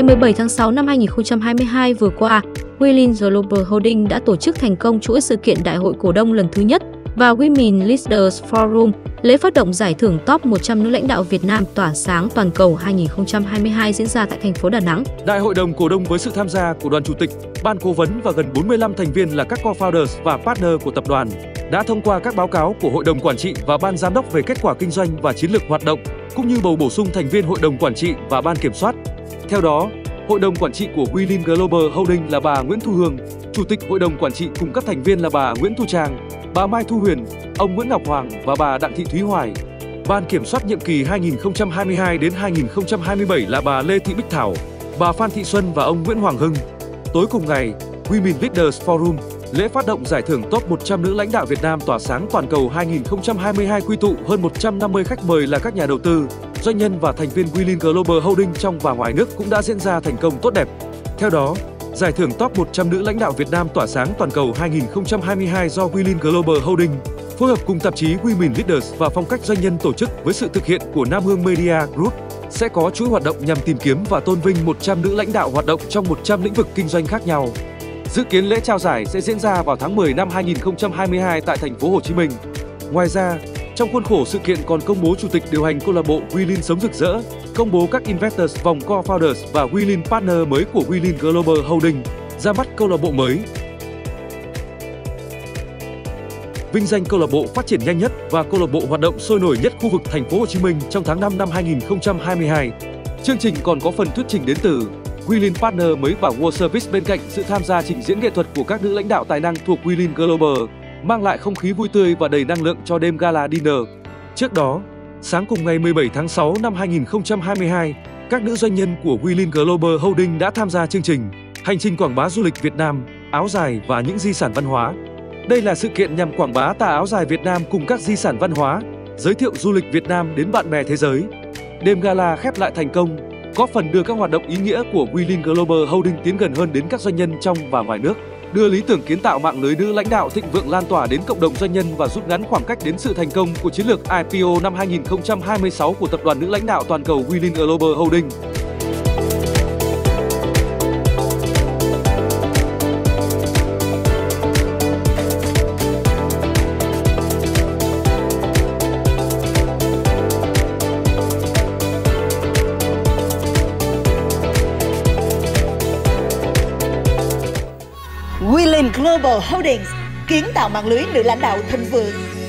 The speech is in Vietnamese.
Ngày 17 tháng 6 năm 2022 vừa qua, Willin Global Holding đã tổ chức thành công chuỗi sự kiện Đại hội cổ đông lần thứ nhất và Women Leaders Forum, lễ phát động giải thưởng top 100 nữ lãnh đạo Việt Nam tỏa sáng toàn cầu 2022 diễn ra tại thành phố Đà Nẵng. Đại hội đồng cổ đông với sự tham gia của đoàn chủ tịch, ban cố vấn và gần 45 thành viên là các co-founders và partner của tập đoàn đã thông qua các báo cáo của hội đồng quản trị và ban giám đốc về kết quả kinh doanh và chiến lược hoạt động, cũng như bầu bổ sung thành viên hội đồng quản trị và ban kiểm soát. Theo đó, Hội đồng quản trị của Willin Global Holding là bà Nguyễn Thu Hương, Chủ tịch Hội đồng quản trị cùng các thành viên là bà Nguyễn Thu Trang, bà Mai Thu Huyền, ông Nguyễn Ngọc Hoàng và bà Đặng Thị Thúy Hoài. Ban kiểm soát nhiệm kỳ 2022 đến 2027 là bà Lê Thị Bích Thảo, bà Phan Thị Xuân và ông Nguyễn Hoàng Hưng. Tối cùng ngày, Women Leaders Forum, lễ phát động giải thưởng top 100 nữ lãnh đạo Việt Nam tỏa sáng toàn cầu 2022 quy tụ hơn 150 khách mời là các nhà đầu tư, doanh nhân và thành viên Willin Global Holding trong và ngoài nước cũng đã diễn ra thành công tốt đẹp. Theo đó, Giải thưởng Top 100 nữ lãnh đạo Việt Nam tỏa sáng toàn cầu 2022 do Willin Global Holding phối hợp cùng tạp chí Women Leaders và phong cách doanh nhân tổ chức với sự thực hiện của Nam Hương Media Group sẽ có chuỗi hoạt động nhằm tìm kiếm và tôn vinh 100 nữ lãnh đạo hoạt động trong 100 lĩnh vực kinh doanh khác nhau. Dự kiến lễ trao giải sẽ diễn ra vào tháng 10 năm 2022 tại thành phố Hồ Chí Minh. Ngoài ra, trong khuôn khổ sự kiện còn công bố chủ tịch điều hành câu lạc bộ Willin sống rực rỡ, công bố các investors vòng co-founders và Willin partner mới của Willin Global Holding, ra mắt câu lạc bộ mới. Vinh danh câu lạc bộ phát triển nhanh nhất và câu lạc bộ hoạt động sôi nổi nhất khu vực thành phố Hồ Chí Minh trong tháng 5 năm 2022. Chương trình còn có phần thuyết trình đến từ Willin Partner mới và World Service bên cạnh sự tham gia trình diễn nghệ thuật của các nữ lãnh đạo tài năng thuộc Willin Global mang lại không khí vui tươi và đầy năng lượng cho đêm gala dinner. Trước đó, sáng cùng ngày 17 tháng 6 năm 2022, các nữ doanh nhân của Willin Global Holding đã tham gia chương trình Hành trình quảng bá du lịch Việt Nam, áo dài và những di sản văn hóa. Đây là sự kiện nhằm quảng bá tà áo dài Việt Nam cùng các di sản văn hóa, giới thiệu du lịch Việt Nam đến bạn bè thế giới. Đêm gala khép lại thành công, có phần đưa các hoạt động ý nghĩa của Willin Global Holding tiến gần hơn đến các doanh nhân trong và ngoài nước đưa lý tưởng kiến tạo mạng lưới nữ lãnh đạo thịnh vượng lan tỏa đến cộng đồng doanh nhân và rút ngắn khoảng cách đến sự thành công của chiến lược IPO năm 2026 của tập đoàn nữ lãnh đạo toàn cầu Willin Global Holding. Global Holdings kiến tạo mạng lưới nữ lãnh đạo thịnh vượng.